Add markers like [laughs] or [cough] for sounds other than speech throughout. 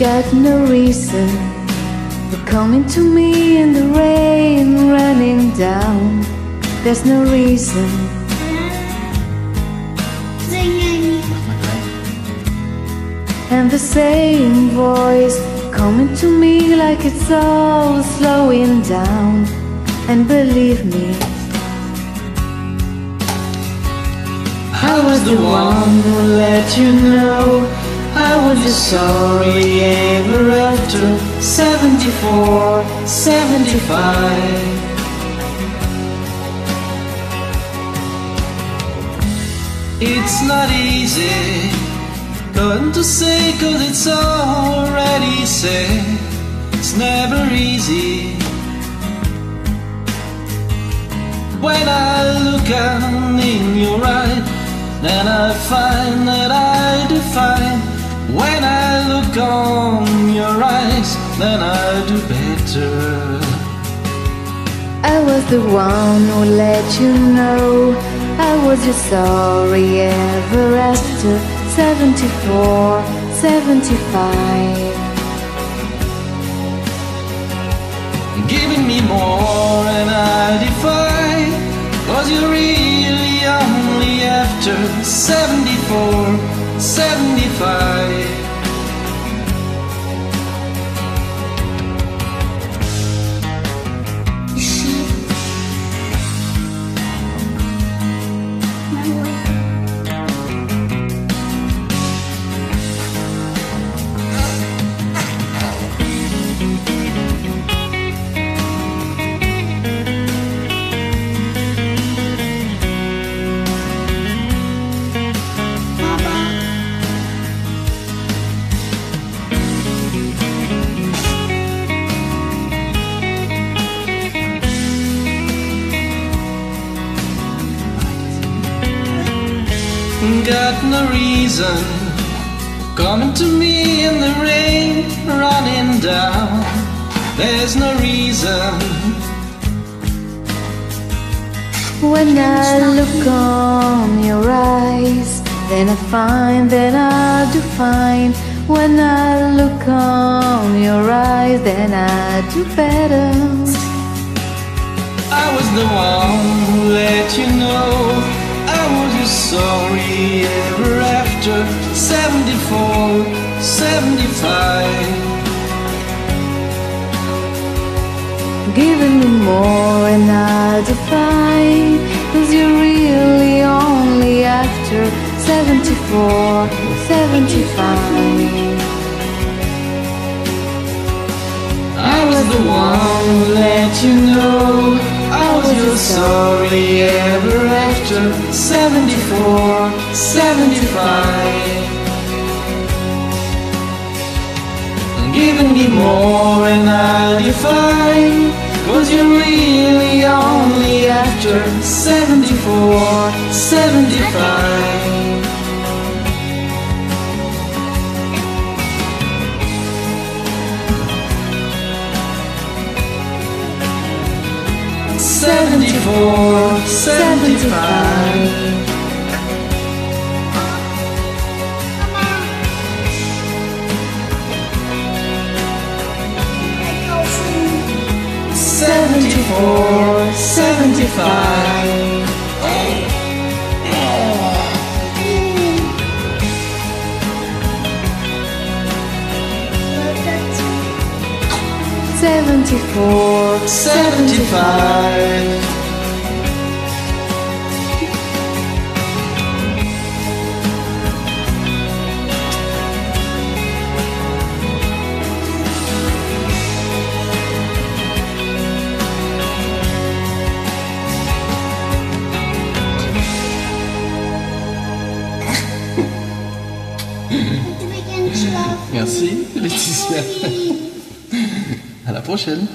got no reason for coming to me in the rain running down. There's no reason. And the same voice coming to me like it's all slowing down. And believe me, I was the one who let you know I was just sorry ever after. 74, 75 It's not easy. Going to say cause it's already said. It's never easy. When I look out in your eyes Then I find that I define When I look on your eyes Then I do better. I was the one who let you know I was just sorry ever after. 74, 75 Giving me more and I defy Was you really only after 74, 75 got no reason. Coming to me in the rain, running down. There's no reason. When I look on your eyes Then I find that I do fine. When I look on your eyes Then I do better. I was the one who let you know I just sorry ever after. 74, 75 Giving me more and I'll define Cause you're really only after 74, 75 I was the one who let you know I was just sorry ever after 74, 75 Giving me more and I defy Cause you're really only after 74, 75 Seventy-four, seventy-five. Seventy-four, seventy-five. Seventy-four, Seventy-five. Merci, Laetitia. Oui. [laughs] À la prochaine.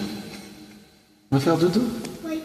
On va faire dodo? Oui.